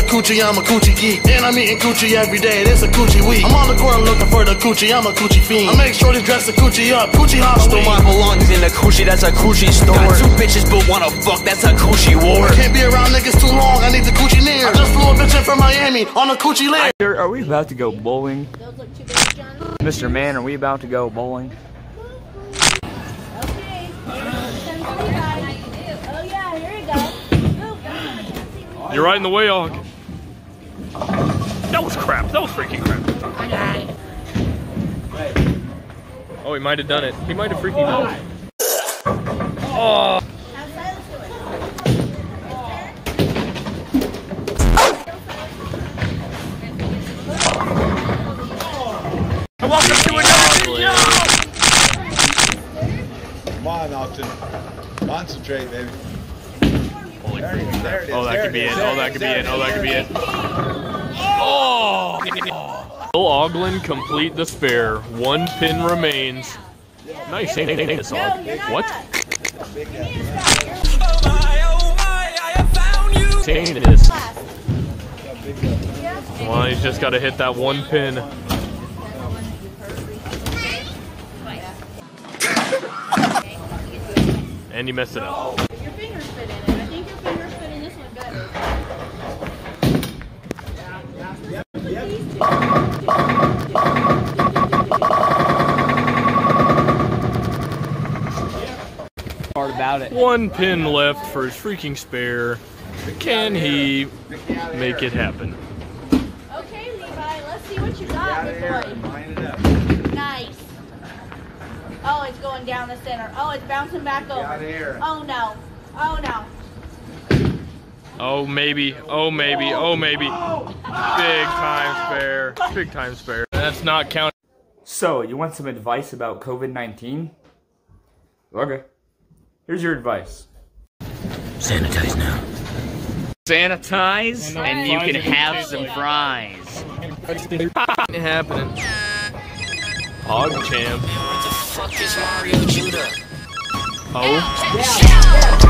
the coochie, I'm a coochie geek. And I'm eating coochie every day, it's a coochie week. I'm on the court looking for the coochie, I'm a coochie fiend. I make sure to dress the coochie up, coochie Store Halloween. my belongings in a coochie, that's a coochie store. Got two bitches but wanna fuck, that's a coochie war. I Can't be around niggas too long, I need the coochie near. I just flew a bitch in from Miami on a coochie lid. Are, are we about to go bowling? Those look too big, John. Mr. Man, are we about to go bowling? Okay. Oh yeah, here we go. You're right in the way, Og. That was crap. That was freaking crap. Oh, he might have done it. He might have freaking done it. Oh. How's Silas doing? Welcome to another video. Come on, Austin. Concentrate, baby. Holy There it is, there. Oh, that could be it. Oh, that could be it. Oh, that could be it. Oh! Will Oglin complete the spare? One pin remains. Nice. Hey, hey, hey, hey, No, you're not What? done. Dang it is. Last. Well, he's just got to hit that one pin. And you messed it up. Your fingers fit in it. I think your fingers fit in this one better. Part about it. One pin left for his freaking spare. Can he make it happen? Okay, Levi, let's see what you got, big boy. Line it up. Nice. Oh, it's going down the center. Oh, it's bouncing back Out over. here. Oh no. Oh no. Oh, maybe. Oh, maybe. Oh, maybe. Oh, oh. Big time spare. Big time spare. That's not counting. So, you want some advice about COVID 19? Okay. Here's your advice. Sanitize now. Sanitize, and you can have some fries. happening. Hog champ. Fuck is Mario Judah? Oh.